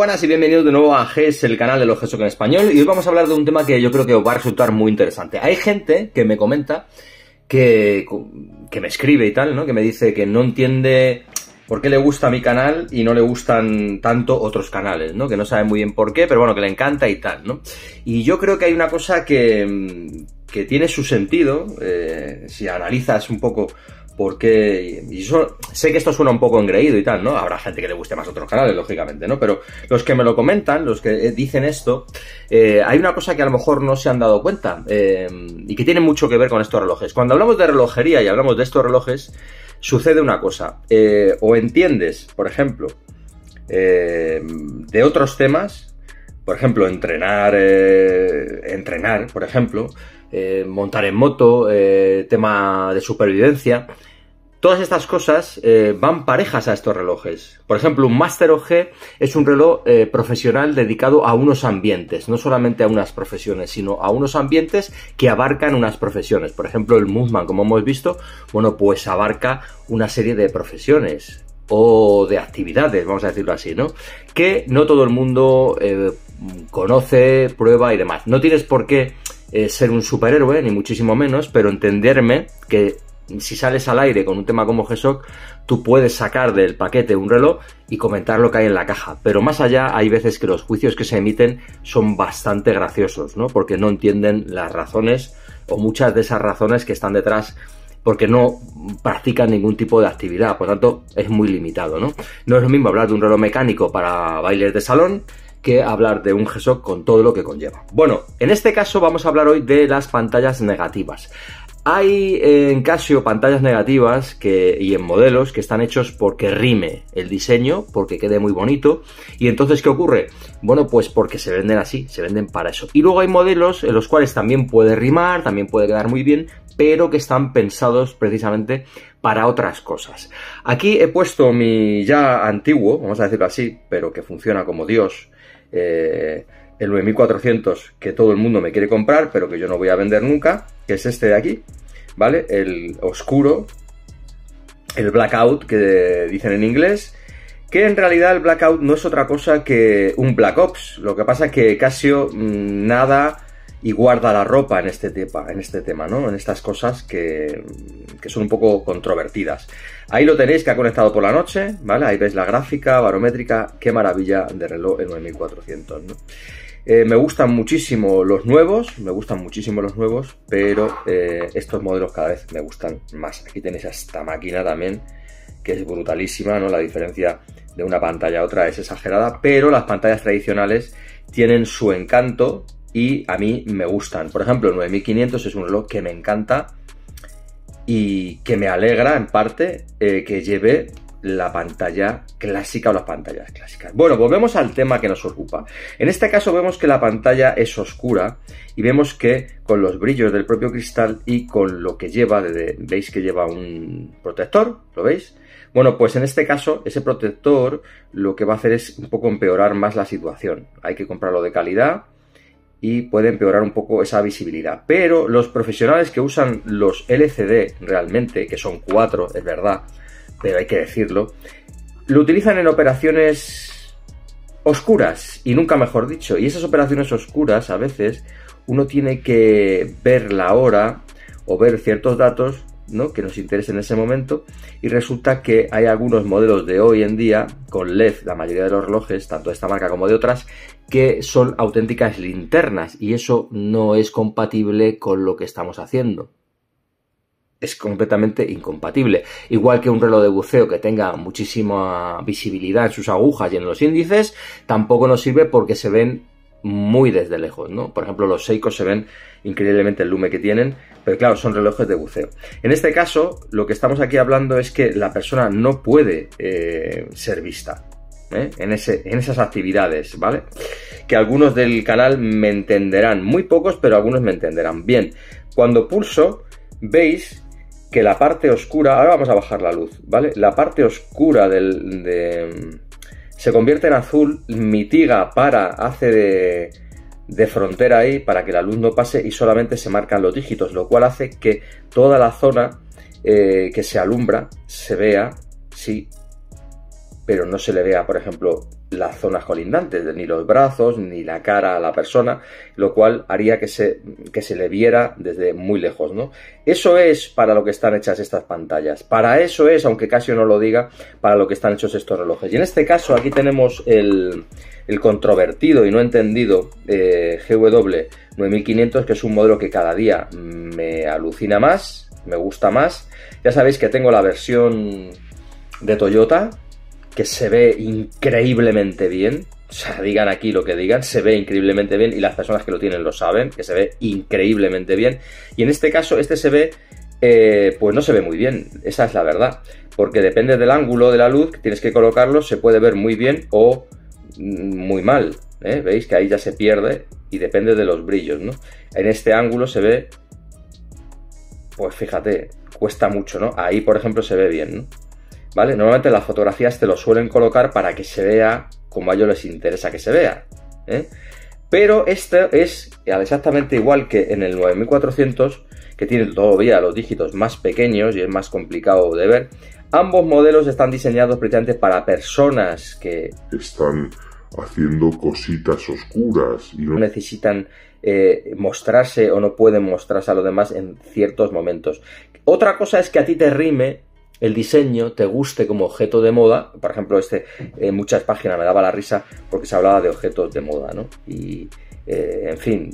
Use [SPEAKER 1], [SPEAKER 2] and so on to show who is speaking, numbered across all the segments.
[SPEAKER 1] Buenas y bienvenidos de nuevo a GES, el canal de los GESOC en español. Y hoy vamos a hablar de un tema que yo creo que os va a resultar muy interesante. Hay gente que me comenta, que, que me escribe y tal, ¿no? Que me dice que no entiende por qué le gusta mi canal y no le gustan tanto otros canales, ¿no? Que no sabe muy bien por qué, pero bueno, que le encanta y tal, ¿no? Y yo creo que hay una cosa que, que tiene su sentido, eh, si analizas un poco porque y yo sé que esto suena un poco engreído y tal, ¿no? Habrá gente que le guste más otros canales, lógicamente, ¿no? Pero los que me lo comentan, los que eh, dicen esto, eh, hay una cosa que a lo mejor no se han dado cuenta eh, y que tiene mucho que ver con estos relojes. Cuando hablamos de relojería y hablamos de estos relojes, sucede una cosa. o entiendes, por ejemplo, de otros temas, por ejemplo, entrenar, entrenar, por ejemplo, montar en moto, tema de supervivencia, Todas estas cosas eh, van parejas a estos relojes. Por ejemplo, un Master OG es un reloj eh, profesional dedicado a unos ambientes, no solamente a unas profesiones, sino a unos ambientes que abarcan unas profesiones. Por ejemplo, el Movement, como hemos visto, bueno, pues abarca una serie de profesiones o de actividades, vamos a decirlo así, ¿no? Que no todo el mundo eh, conoce, prueba y demás. No tienes por qué ser un superhéroe, ni muchísimo menos, pero entenderme que si sales al aire con un tema como GSOC, tú puedes sacar del paquete un reloj y comentar lo que hay en la caja. Pero más allá, hay veces que los juicios que se emiten son bastante graciosos, ¿no? Porque no entienden las razones o muchas de esas razones que están detrás porque no practican ningún tipo de actividad, por tanto es muy limitado, ¿no? No es lo mismo hablar de un reloj mecánico para bailes de salón que hablar de un GSOC con todo lo que conlleva. Bueno, en este caso vamos a hablar hoy de las pantallas negativas. Hay en Casio pantallas negativas y en modelos que están hechos porque rime el diseño, porque quede muy bonito. Y entonces, ¿qué ocurre? Bueno, pues porque se venden así, se venden para eso. Y luego hay modelos en los cuales también puede rimar, también puede quedar muy bien, pero que están pensados precisamente para otras cosas. Aquí he puesto mi ya antiguo, vamos a decirlo así, pero que funciona como Dios. Eh, el 9400 que todo el mundo me quiere comprar, pero que yo no voy a vender nunca, que es este de aquí, ¿vale? El oscuro, el blackout que dicen en inglés, que en realidad el blackout no es otra cosa que un Black Ops. Lo que pasa es que Casio mm, nada y guarda la ropa en este, tema, en este tema, ¿no? En estas cosas que, que, son un poco controvertidas. Ahí lo tenéis que ha conectado por la noche, ¿vale? Ahí veis la gráfica barométrica, qué maravilla de reloj el 9400, ¿no? Eh, me gustan muchísimo los nuevos, me gustan muchísimo los nuevos, pero eh, estos modelos cada vez me gustan más. Aquí tenéis esta máquina también, que es brutalísima, ¿no? La diferencia de una pantalla a otra es exagerada, pero las pantallas tradicionales tienen su encanto y a mí me gustan. Por ejemplo, el 9500 es un reloj que me encanta y que me alegra en parte eh, que lleve la pantalla clásica o las pantallas clásicas. Bueno, volvemos al tema que nos ocupa. En este caso vemos que la pantalla es oscura y vemos que con los brillos del propio cristal y con lo que lleva, veis que lleva un protector, ¿lo veis? Bueno, pues en este caso ese protector lo que va a hacer es un poco empeorar más la situación. Hay que comprarlo de calidad y puede empeorar un poco esa visibilidad. Pero los profesionales que usan los LCD realmente, que son cuatro, es verdad, pero hay que decirlo, lo utilizan en operaciones oscuras, y nunca mejor dicho. Y esas operaciones oscuras, a veces, uno tiene que ver la hora o ver ciertos datos ¿no? que nos interesen en ese momento y resulta que hay algunos modelos de hoy en día con LED, la mayoría de los relojes, tanto de esta marca como de otras, que son auténticas linternas y eso no es compatible con lo que estamos haciendo es completamente incompatible. Igual que un reloj de buceo que tenga muchísima visibilidad en sus agujas y en los índices, tampoco nos sirve porque se ven muy desde lejos, ¿no? Por ejemplo, los Seiko se ven increíblemente el lume que tienen, pero claro, son relojes de buceo. En este caso, lo que estamos aquí hablando es que la persona no puede eh, ser vista. ¿eh? En, ese, en esas actividades, ¿vale? Que algunos del canal me entenderán, muy pocos, pero algunos me entenderán. Bien, cuando pulso, veis que la parte oscura, ahora vamos a bajar la luz, ¿vale? La parte oscura del, de, se convierte en azul, mitiga para, hace de, de frontera ahí para que la luz no pase y solamente se marcan los dígitos, lo cual hace que toda la zona eh, que se alumbra se vea, sí, pero no se le vea, por ejemplo, las zonas colindantes, ni los brazos, ni la cara a la persona, lo cual haría que se, que se le viera desde muy lejos, ¿no? Eso es para lo que están hechas estas pantallas. Para eso es, aunque Casio no lo diga, para lo que están hechos estos relojes. Y en este caso, aquí tenemos el, el controvertido y no entendido eh, GW 9500, que es un modelo que cada día me alucina más, me gusta más. Ya sabéis que tengo la versión de Toyota, se ve increíblemente bien. O sea, digan aquí lo que digan, se ve increíblemente bien y las personas que lo tienen lo saben, que se ve increíblemente bien. Y en este caso, este se ve, eh, pues no se ve muy bien, esa es la verdad. Porque depende del ángulo de la luz que tienes que colocarlo, se puede ver muy bien o muy mal. ¿eh? Veis que ahí ya se pierde y depende de los brillos, ¿no? En este ángulo se ve, pues fíjate, cuesta mucho, ¿no? Ahí, por ejemplo, se ve bien, ¿no? ¿Vale? Normalmente las fotografías te lo suelen colocar para que se vea como a ellos les interesa que se vea. ¿eh? Pero este es exactamente igual que en el 9400, que tiene todavía los dígitos más pequeños y es más complicado de ver. Ambos modelos están diseñados precisamente para personas que
[SPEAKER 2] están haciendo cositas oscuras
[SPEAKER 1] y no necesitan eh, mostrarse o no pueden mostrarse a los demás en ciertos momentos. Otra cosa es que a ti te rime el diseño te guste como objeto de moda. Por ejemplo, este en muchas páginas me daba la risa porque se hablaba de objetos de moda, ¿no? Y, eh, en fin,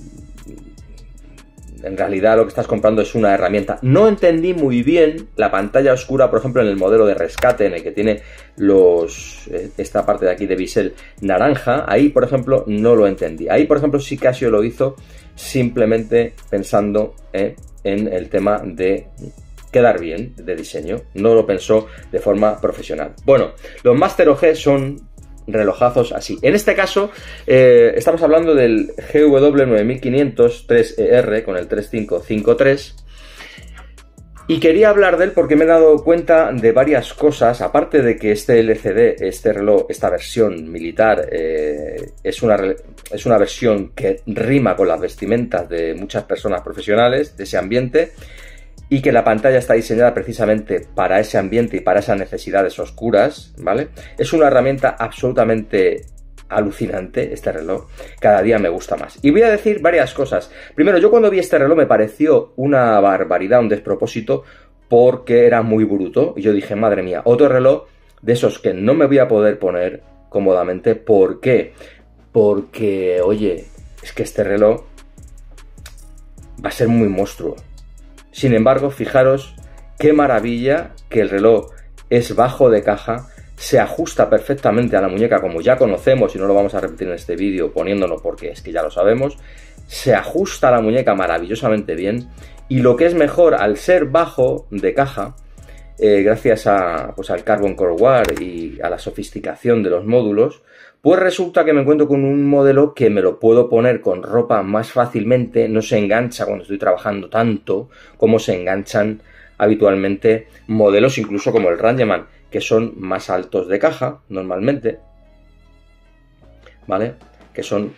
[SPEAKER 1] en realidad lo que estás comprando es una herramienta. No entendí muy bien la pantalla oscura, por ejemplo, en el modelo de rescate, en el que tiene los eh, esta parte de aquí de bisel naranja. Ahí, por ejemplo, no lo entendí. Ahí, por ejemplo, sí Casio lo hizo simplemente pensando eh, en el tema de quedar bien de diseño. No lo pensó de forma profesional. Bueno, los Master OG son relojazos así. En este caso, eh, estamos hablando del GW9500 3ER con el 3553. Y quería hablar de él porque me he dado cuenta de varias cosas, aparte de que este LCD, este reloj, esta versión militar, eh, es, una, es una versión que rima con las vestimentas de muchas personas profesionales de ese ambiente y que la pantalla está diseñada precisamente para ese ambiente y para esas necesidades oscuras, ¿vale? Es una herramienta absolutamente alucinante este reloj. Cada día me gusta más. Y voy a decir varias cosas. Primero, yo cuando vi este reloj me pareció una barbaridad, un despropósito, porque era muy bruto. Y yo dije, madre mía, otro reloj de esos que no me voy a poder poner cómodamente. ¿Por qué? Porque, oye, es que este reloj va a ser muy monstruo. Sin embargo, fijaros qué maravilla que el reloj es bajo de caja, se ajusta perfectamente a la muñeca como ya conocemos y no lo vamos a repetir en este vídeo poniéndolo porque es que ya lo sabemos, se ajusta a la muñeca maravillosamente bien y lo que es mejor al ser bajo de caja, eh, gracias a, pues, al Carbon Core War y a la sofisticación de los módulos, pues resulta que me encuentro con un modelo que me lo puedo poner con ropa más fácilmente, no se engancha cuando estoy trabajando tanto como se enganchan habitualmente modelos incluso como el Rangeman, que son más altos de caja normalmente, ¿vale? Que son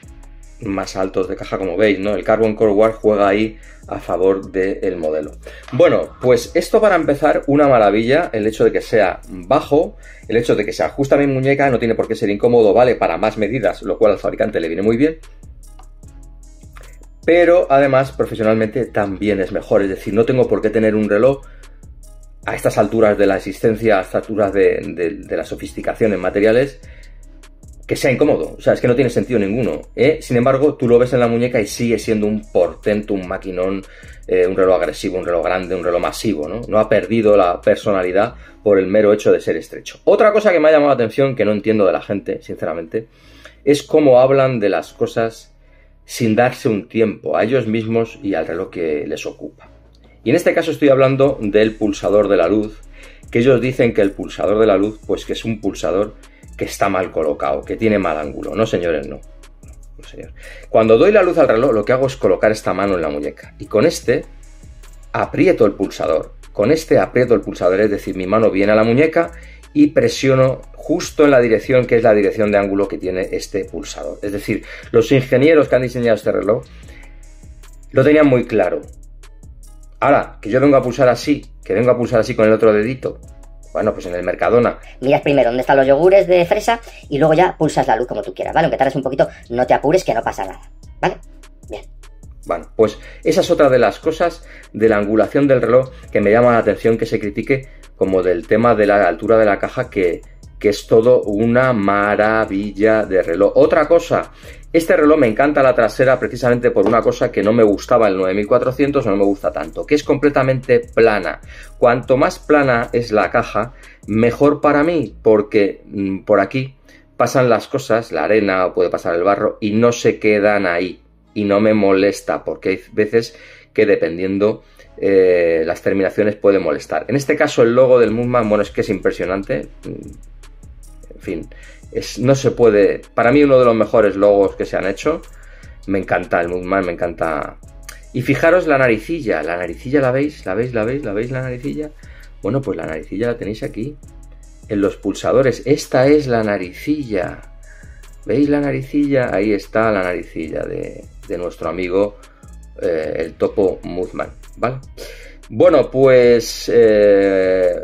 [SPEAKER 1] más altos de caja, como veis, ¿no? El Carbon Core War juega ahí a favor del modelo. Bueno, pues esto para empezar, una maravilla, el hecho de que sea bajo, el hecho de que se ajusta mi muñeca, no tiene por qué ser incómodo, vale para más medidas, lo cual al fabricante le viene muy bien. Pero además, profesionalmente también es mejor, es decir, no tengo por qué tener un reloj a estas alturas de la existencia, a estas alturas de la sofisticación en materiales, que sea incómodo. O sea, es que no tiene sentido ninguno. ¿eh? Sin embargo, tú lo ves en la muñeca y sigue siendo un portento, un maquinón, eh, un reloj agresivo, un reloj grande, un reloj masivo, ¿no? No ha perdido la personalidad por el mero hecho de ser estrecho. Otra cosa que me ha llamado la atención, que no entiendo de la gente, sinceramente, es cómo hablan de las cosas sin darse un tiempo a ellos mismos y al reloj que les ocupa. Y en este caso estoy hablando del pulsador de la luz, que ellos dicen que el pulsador de la luz, pues que es un pulsador que está mal colocado, que tiene mal ángulo. No, señores, no. señor. Cuando doy la luz al reloj, lo que hago es colocar esta mano en la muñeca. Y con este aprieto el pulsador. Con este aprieto el pulsador, es decir, mi mano viene a la muñeca y presiono justo en la dirección que es la dirección de ángulo que tiene este pulsador. Es decir, los ingenieros que han diseñado este reloj lo tenían muy claro. Ahora, que yo vengo a pulsar así, que vengo a pulsar así con el otro dedito, Bueno, pues en el Mercadona.
[SPEAKER 3] Miras primero dónde están los yogures de fresa y luego ya pulsas la luz como tú quieras, ¿vale? Aunque tardes un poquito, no te apures que no pasa nada, ¿vale? Bien.
[SPEAKER 1] Bueno, pues esa es otra de las cosas de la angulación del reloj que me llama la atención que se critique como del tema de la altura de la caja que, que es todo una maravilla de reloj. Otra cosa, este reloj me encanta la trasera precisamente por una cosa que no me gustaba el 9400 o no me gusta tanto, que es completamente plana. Cuanto más plana es la caja, mejor para mí, porque mm, por aquí pasan las cosas, la arena puede pasar el barro y no se quedan ahí y no me molesta porque hay veces que dependiendo eh, las terminaciones puede molestar. En este caso el logo del Moonman, bueno, es que es impresionante. En fin, es, no se puede... Para mí uno de los mejores logos que se han hecho. Me encanta el Moonman, me encanta... Y fijaros la naricilla, la naricilla la veis, la veis, la veis, la veis la naricilla. Bueno, pues la naricilla la tenéis aquí, en los pulsadores. Esta es la naricilla. ¿Veis la naricilla? Ahí está la naricilla de, de nuestro amigo eh, el topo Movement, ¿vale? Bueno, pues eh,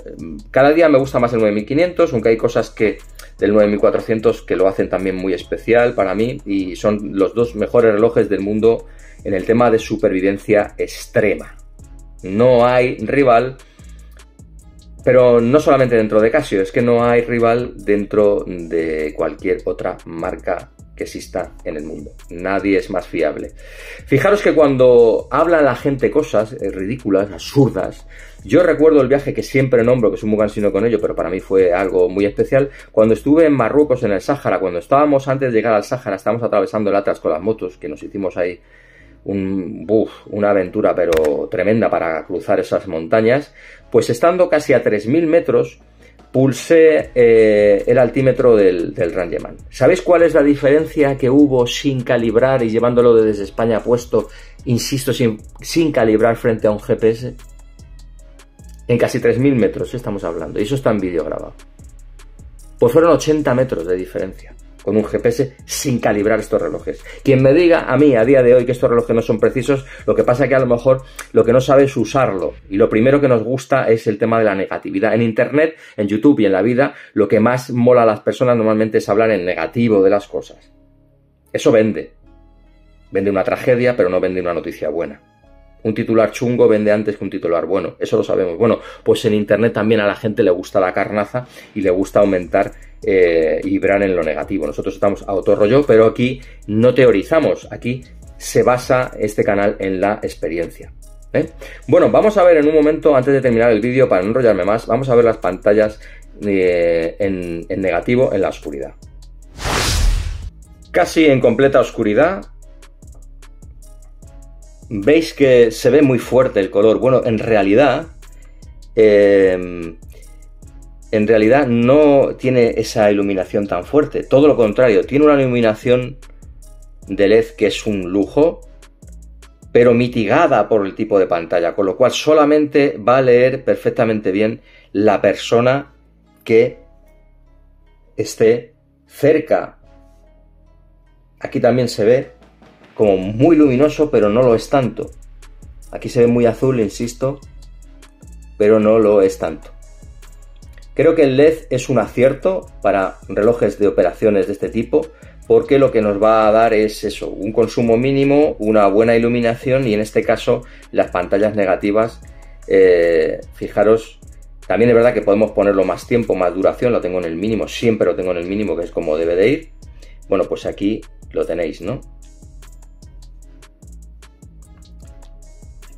[SPEAKER 1] cada día me gusta más el 9500, aunque hay cosas que del 9400 que lo hacen también muy especial para mí y son los dos mejores relojes del mundo en el tema de supervivencia extrema. No hay rival, pero no solamente dentro de Casio, es que no hay rival dentro de cualquier otra marca que exista en el mundo. Nadie es más fiable. Fijaros que cuando habla la gente cosas eh, ridículas, absurdas, yo recuerdo el viaje que siempre nombro, que soy muy cansino con ello, pero para mí fue algo muy especial, cuando estuve en Marruecos, en el Sáhara, cuando estábamos antes de llegar al Sáhara, estábamos atravesando el Atlas con las motos, que nos hicimos ahí un, una aventura pero tremenda para cruzar esas montañas, pues estando casi a 3.000 metros, pulsé eh, el altímetro del, del Rangeman. ¿Sabéis cuál es la diferencia que hubo sin calibrar y llevándolo desde España puesto, insisto, sin, sin calibrar frente a un GPS? En casi 3.000 metros estamos hablando, y eso está en vídeo grabado. Pues fueron 80 metros de diferencia con un GPS sin calibrar estos relojes. Quien me diga a mí a día de hoy que estos relojes no son precisos, lo que pasa que a lo mejor lo que no sabe es usarlo. Y lo primero que nos gusta es el tema de la negatividad. En Internet, en YouTube y en la vida, lo que más mola a las personas normalmente es hablar en negativo de las cosas. Eso vende. Vende una tragedia, pero no vende una noticia buena. Un titular chungo vende antes que un titular bueno, eso lo sabemos. Bueno, pues en Internet también a la gente le gusta la carnaza y le gusta aumentar eh, y verán en lo negativo. Nosotros estamos a otro rollo, pero aquí no teorizamos, aquí se basa este canal en la experiencia. ¿eh? Bueno, vamos a ver en un momento, antes de terminar el vídeo, para no enrollarme más, vamos a ver las pantallas eh, en negativo en la oscuridad. Casi en completa oscuridad, veis que se ve muy fuerte el color. Bueno, en realidad, eh, en realidad no tiene esa iluminación tan fuerte. Todo lo contrario, tiene una iluminación de LED que es un lujo, pero mitigada por el tipo de pantalla, con lo cual solamente va a leer perfectamente bien la persona que esté cerca. Aquí también se ve como muy luminoso, pero no lo es tanto. Aquí se ve muy azul, insisto, pero no lo es tanto. Creo que el LED es un acierto para relojes de operaciones de este tipo, porque lo que nos va a dar es eso, un consumo mínimo, una buena iluminación y en este caso las pantallas negativas, eh, fijaros, también es verdad que podemos ponerlo más tiempo, más duración, lo tengo en el mínimo, siempre lo tengo en el mínimo, que es como debe de ir. Bueno, pues aquí lo tenéis, ¿no?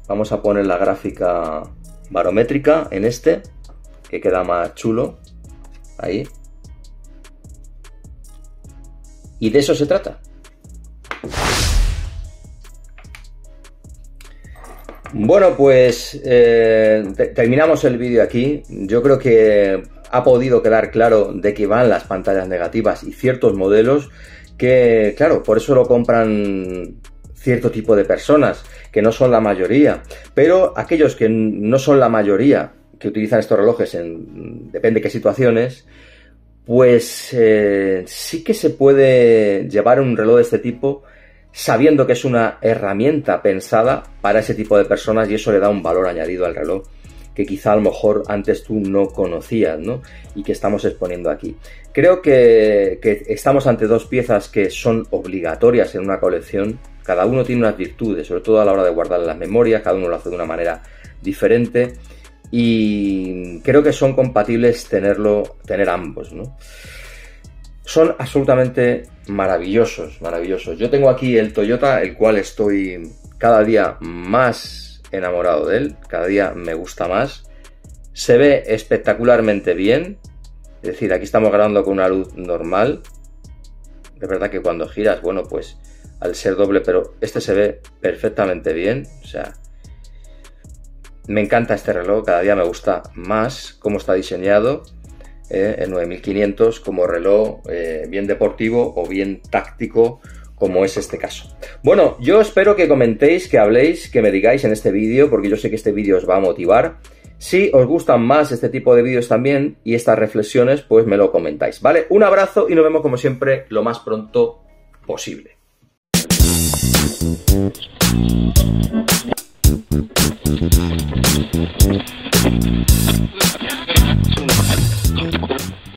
[SPEAKER 1] Vamos a poner la gráfica barométrica en este, que queda más chulo. Ahí. Y de eso se trata. Bueno, pues eh, terminamos el vídeo aquí. Yo creo que ha podido quedar claro de qué van las pantallas negativas y ciertos modelos que, claro, por eso lo compran cierto tipo de personas, que no son la mayoría, pero aquellos que no son la mayoría, que utilizan estos relojes en depende qué situaciones, pues eh, sí que se puede llevar un reloj de este tipo sabiendo que es una herramienta pensada para ese tipo de personas y eso le da un valor añadido al reloj que quizá a lo mejor antes tú no conocías, ¿no? Y que estamos exponiendo aquí. Creo que estamos ante dos piezas que son obligatorias en una colección. Cada uno tiene unas virtudes, sobre todo a la hora de guardar las memorias, cada uno lo hace de una manera diferente y creo que son compatibles tenerlo, tener ambos, ¿no? Son absolutamente maravillosos, maravillosos. Yo tengo aquí el Toyota, el cual estoy cada día más enamorado de él, cada día me gusta más. Se ve espectacularmente bien, es decir, aquí estamos grabando con una luz normal. De verdad que cuando giras, bueno, pues al ser doble, pero este se ve perfectamente bien, o sea, me encanta este reloj, cada día me gusta más cómo está diseñado eh, en 9500 como reloj eh, bien deportivo o bien táctico como es este caso. Bueno, yo espero que comentéis, que habléis, que me digáis en este vídeo, porque yo sé que este vídeo os va a motivar. Si os gustan más este tipo de vídeos también y estas reflexiones, pues me lo comentáis, ¿vale? Un abrazo y nos vemos como siempre lo más pronto posible. Thank you.